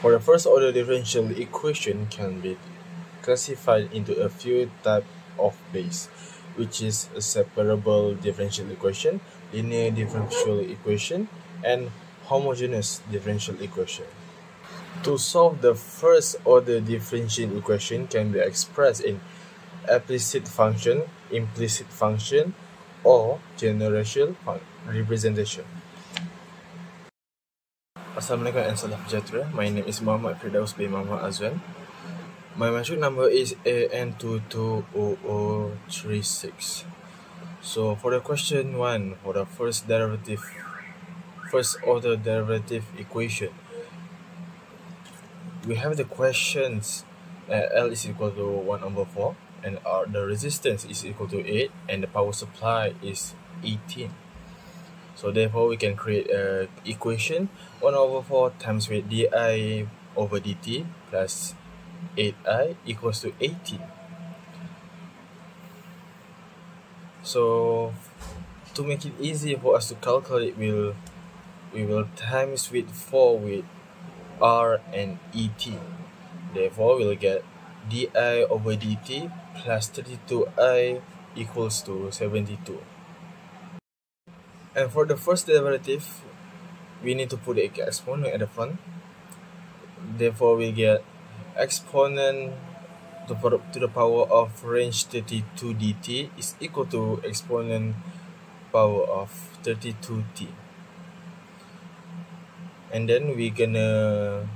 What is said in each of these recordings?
For the first order differential equation can be classified into a few types of base, which is a separable differential equation, linear differential equation, and homogeneous differential equation. To solve the first order differential equation can be expressed in explicit function, implicit function, or general representation. Assalamualaikum and salam sejahtera. My name is Muhammad Firdaus bin Muhammad Azwan. My metric number is AN220036. So for the question 1, for the first derivative, first order derivative equation, we have the questions uh, L is equal to 1 over 4 and our, the resistance is equal to 8 and the power supply is 18 so therefore we can create a equation. 1 over 4 times with di over dt plus 8i equals to 18 so to make it easy for us to calculate we'll we will times with 4 with r and et. Therefore we'll get di over dt plus 32i equals to 72. And for the first derivative, we need to put the exponent at the front. Therefore, we get exponent to, to the power of range 32 dt is equal to exponent power of 32t. And then we're gonna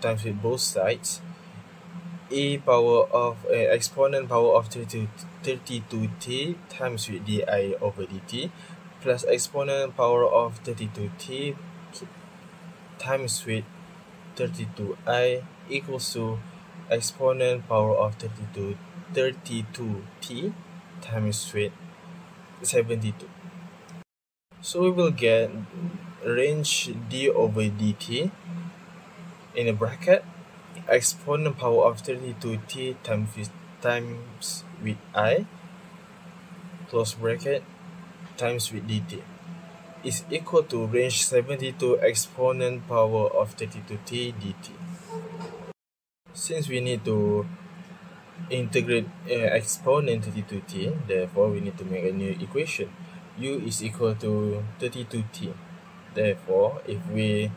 times with both sides e power of uh, exponent power of 32, 32t times with di over dt plus exponent power of 32t times with 32i equals to exponent power of 32 32t times with 72 so we will get range d over dt in a bracket exponent power of 32t times with, times with i close bracket times with dt is equal to range 72 exponent power of 32t dt. Since we need to integrate uh, exponent 32t, therefore we need to make a new equation. u is equal to 32t. Therefore, if we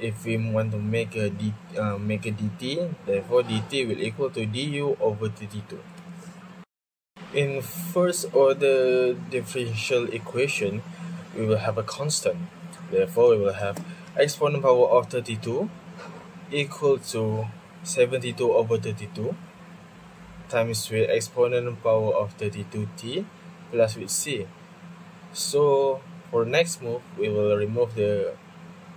if we want to make a d uh, make a dt therefore dt will equal to du over 32 in first order differential equation we will have a constant therefore we will have exponent power of 32 equal to 72 over 32 times with exponent power of 32t plus with c so for next move we will remove the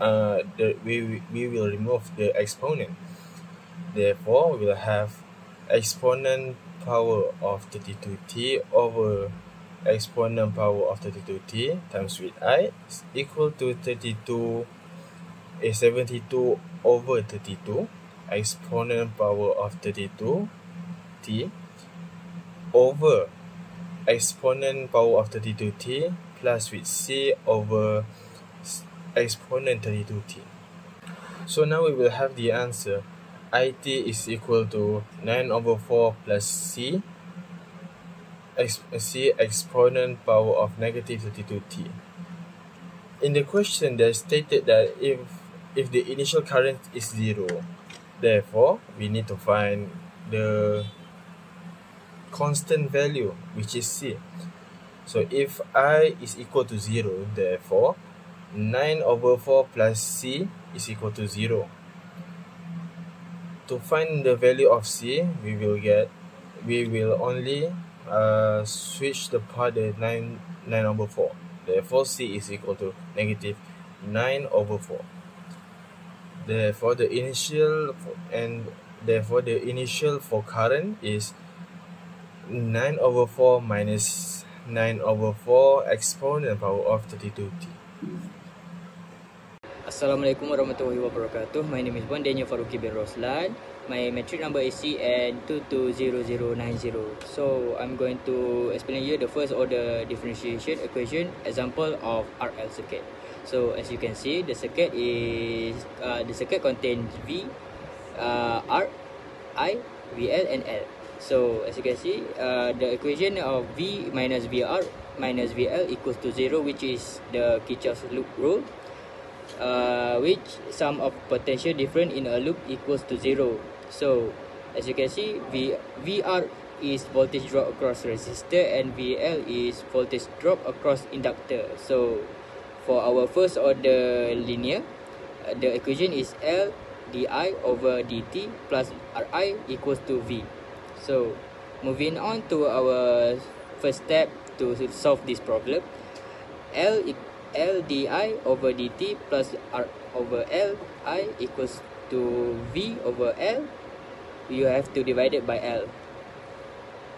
uh, the, we, we will remove the exponent. Therefore, we will have exponent power of 32t over exponent power of 32t times with i is equal to 32 is eh, 72 over 32 exponent power of 32 t over exponent power of 32t plus with c over exponent 32t. So now we will have the answer it is equal to 9 over 4 plus c ex c exponent power of negative 32t. In the question they stated that if if the initial current is 0, therefore we need to find the constant value which is c. So if i is equal to 0, therefore 9 over 4 plus c is equal to 0. To find the value of c, we will get, we will only uh, switch the part the 9, 9 over 4. Therefore, c is equal to negative 9 over 4. Therefore, the initial and therefore the initial for current is 9 over 4 minus 9 over 4 exponent power of 32t. Assalamualaikum warahmatullahi wabarakatuh. My name is Wan Daniel Faruqi bin Roslan. My metric number is CN220090. So, I'm going to explain you the first order differentiation equation example of RL circuit. So as you can see, the circuit is uh, the circuit contains V, uh, R, I, VL, and L. So as you can see, uh, the equation of V minus VR minus VL equals to zero, which is the Kirchhoff's loop rule. Uh, which sum of potential difference in a loop equals to zero. So as you can see, V VR is voltage drop across resistor and VL is voltage drop across inductor. So for our first order linear, uh, the equation is L di over dt plus Ri equals to V. So moving on to our first step to solve this problem, L L di over dt plus R over L I equals to V over L. You have to divide it by L.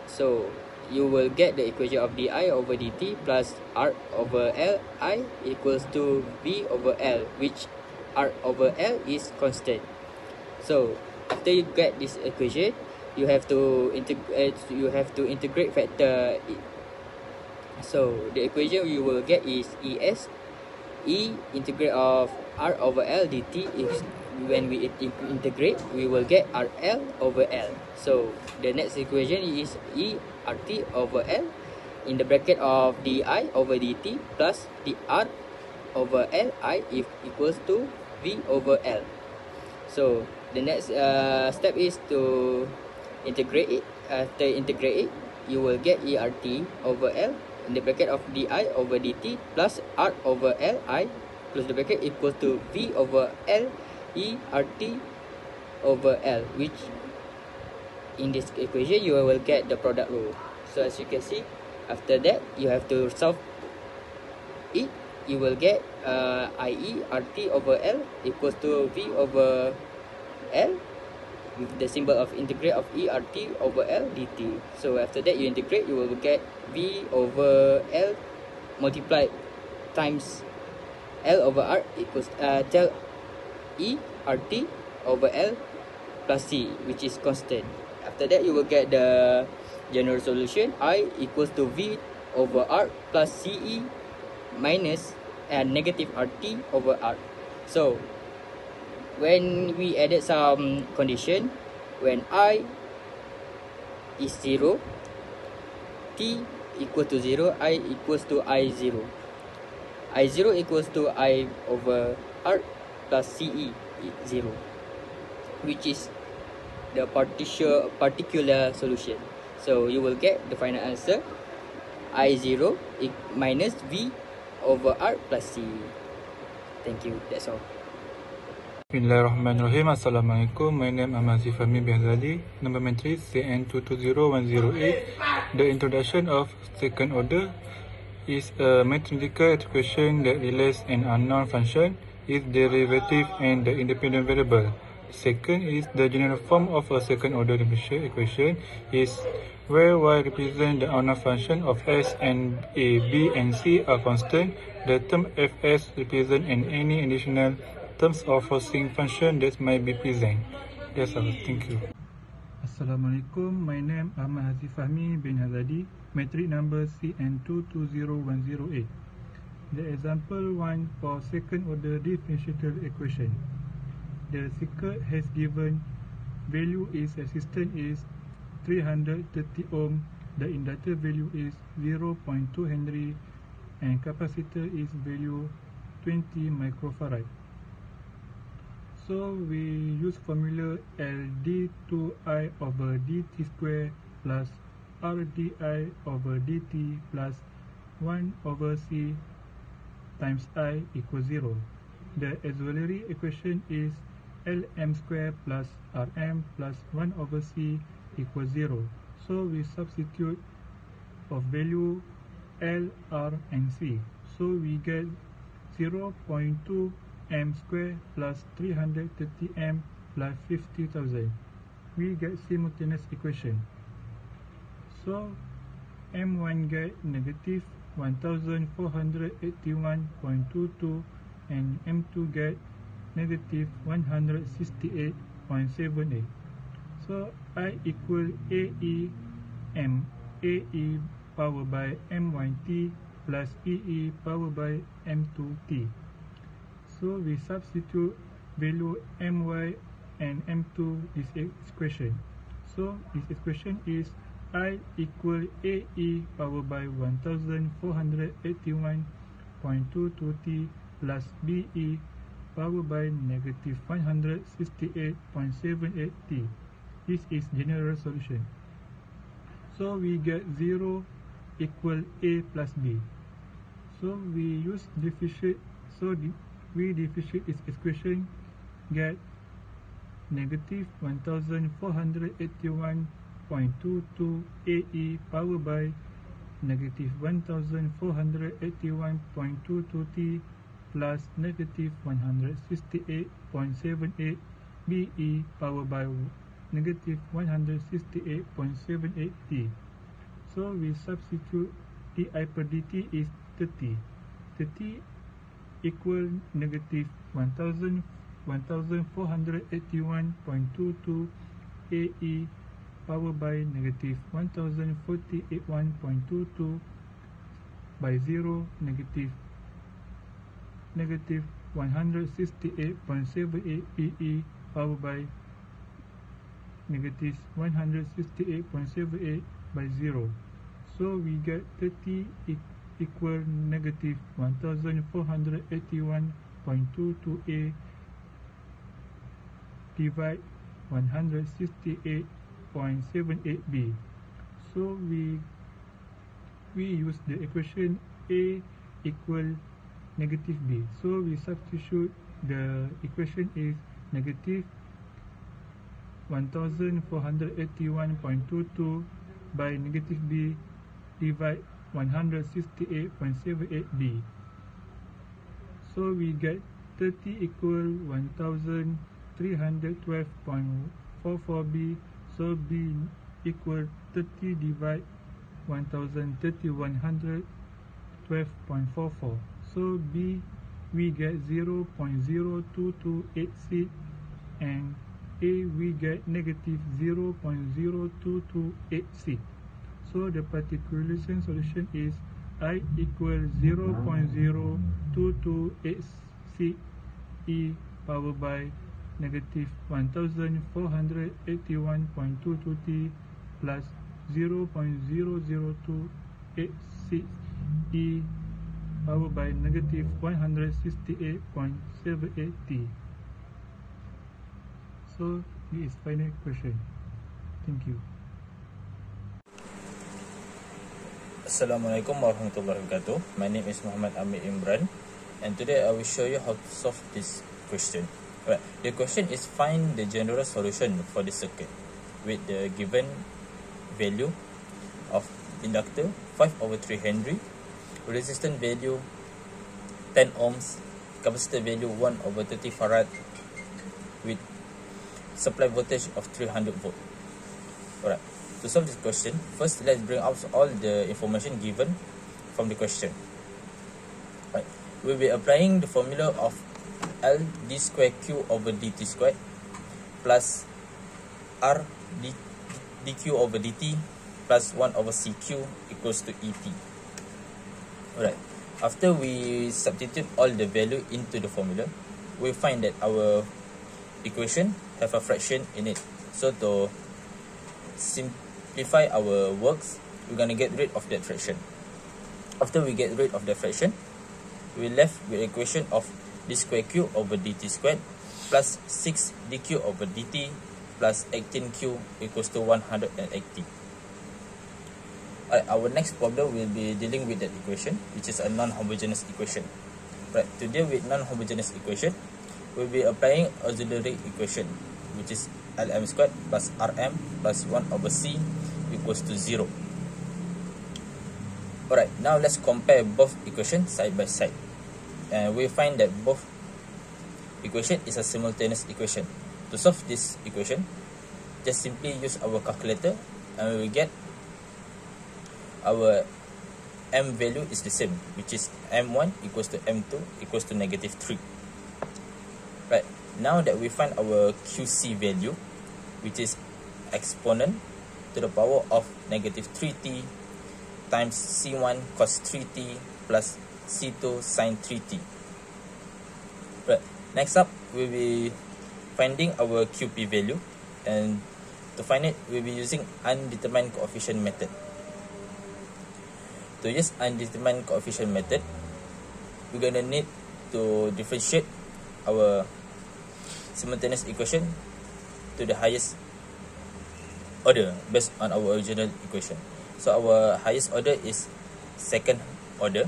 So you will get the equation of di over dt plus r over l i equals to v over l which r over l is constant so after you get this equation you have to integrate eh, you have to integrate factor. So the equation you will get is es e integrate of r over l dt is when we integrate we will get rl over l so the next equation is e RT over L in the bracket of di over dt plus dr over L I if equals to V over L. So the next uh, step is to integrate it. After integrate it, you will get ERT over L in the bracket of di over dt plus R over L I plus the bracket equals to V over L E R T over L which in this equation you will get the product rule. So as you can see after that you have to solve it you will get uh, IE RT over L equals to V over L with the symbol of integrate of ERT over L dt so after that you integrate you will get V over L multiplied times L over R equals uh, tell E RT over L plus C which is constant. After that you will get the general solution I equals to V over R plus CE minus and negative RT over R. So when we added some condition when I is 0 T equal to 0 I equals to I0 I0 equals to I over R plus CE 0 which is the particular particular solution. So you will get the final answer I0 minus V over R plus C. Thank you. That's all. Bismillahirrahmanirrahim. Assalamualaikum. My name is Amazi Fahmi Bihazali. Number matrix CN220108. The introduction of second order is a mathematical equation that relates an unknown function, its derivative and the independent variable. Second is the general form of a second order differential equation is where y represents the unknown function of s and a, b and c are constant. The term fs represents an any additional terms of forcing function that might be present. Yes, all. Thank you. Assalamualaikum. My name Ahmad Hazi Fahmi bin Hazadi. Metric number CN220108. The example 1 for second order differential equation the circuit has given value is resistance is 330 ohm the inductor value is 0.2 henry and capacitor is value 20 microfarad so we use formula ld2i over dt square plus rdi over dt plus 1 over c times i equals 0 the auxiliary equation is Lm square plus Rm plus 1 over C equals 0. So we substitute of value L, R and C. So we get 0 0.2 M square plus 330 M plus 50,000. We get simultaneous equation. So M1 get negative 1481.22 and M2 get negative 168.78 so I equal AE M AE power by M1T plus EE power by M2T So we substitute value my and m2 this equation. So this equation is i equal ae power by 1481.22t plus be power by negative 168.78t. This is general solution. So we get 0 equal a plus b. So we use differentiate. So we differentiate this equation get negative 1481.22 AE power by negative 1481.22 T plus negative 168.78 BE power by negative 168.78 T. So we substitute di per dt is 30. 30 equal negative 1000 1481.22 AE power by negative 1048.122 by 0 negative negative 168.78 PE power by negative 168.78 by 0 so we get 30 e equal negative 1481.22A divide 168.78b so we we use the equation a equal negative b. So we substitute the equation is negative 1481.22 by negative b divide 168.78b so we get 30 equal 1000 312.44b so b equal 30 divide 1000 3112.44 so b we get 0 0.0228c and a we get negative 0 0.0228c so the particulation solution is i equal 0 0.0228c e power by negative 1481.22t plus 0.0028 e power by negative 168.78t. So, this is final question. Thank you. Assalamualaikum warahmatullahi wabarakatuh. My name is Muhammad Amir Imran and today I will show you how to solve this question. Right. The question is find the general solution for the circuit with the given value of inductor 5 over 3 Henry, resistance value 10 ohms, capacitor value 1 over 30 farad with supply voltage of 300 volt. Alright. To solve this question, first let's bring out all the information given from the question. Right. We'll be applying the formula of L d square Q over dt squared plus R d, dq over dt plus 1 over cq equals to et. Alright, after we substitute all the value into the formula, we find that our equation have a fraction in it. So to simplify our works, we're going to get rid of that fraction. After we get rid of the fraction, we're left with equation of d square q over dt squared plus 6 dq over dt plus 18q equals to 180. Alright, our next problem will be dealing with that equation, which is a non-homogeneous equation. Right, to deal with non-homogeneous equation, we'll be applying auxiliary equation, which is Lm squared plus Rm plus 1 over C equals to 0. Alright, now let's compare both equations side by side and we find that both equation is a simultaneous equation. To solve this equation, just simply use our calculator and we will get our m value is the same, which is m1 equals to m2 equals to negative 3. Right, now that we find our QC value, which is exponent to the power of negative 3t times C1 cos 3t plus C2 sin 3t. Right. Next up, we'll be finding our QP value, and to find it, we'll be using undetermined coefficient method. To use undetermined coefficient method, we're gonna need to differentiate our simultaneous equation to the highest order based on our original equation. So our highest order is second order.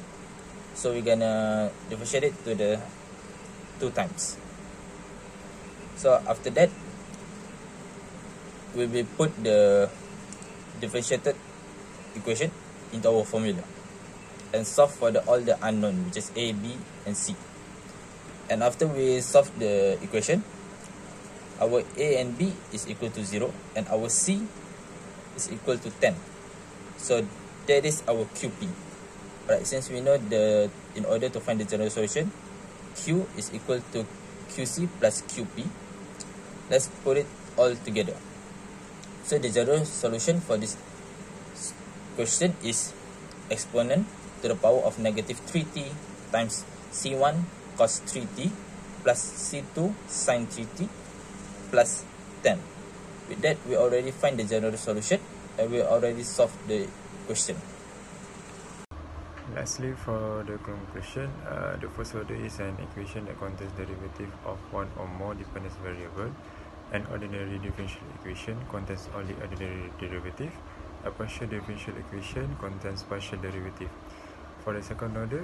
So we're gonna differentiate it to the two times. So after that, we will put the differentiated equation into our formula and solve for the all the unknown which is a, b, and c. And after we solve the equation, our a and b is equal to zero, and our c is equal to ten. So that is our QP. Right, since we know the in order to find the general solution, Q is equal to QC plus QP. Let's put it all together. So the general solution for this question is exponent to the power of negative 3t times C1 cos 3t plus C2 sin 3t plus 10. With that, we already find the general solution and we already solved the question. Lastly, for the conclusion, uh, the first order is an equation that contains derivative of one or more dependent variable. An ordinary differential equation contains only ordinary derivative. A partial differential equation contains partial derivative. For the second order,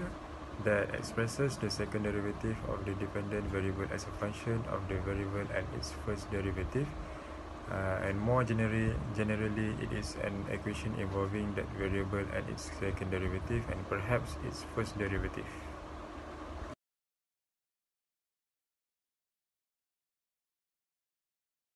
that expresses the second derivative of the dependent variable as a function of the variable and its first derivative. Uh, and more generally, generally, it is an equation involving that variable and its second derivative and perhaps its first derivative.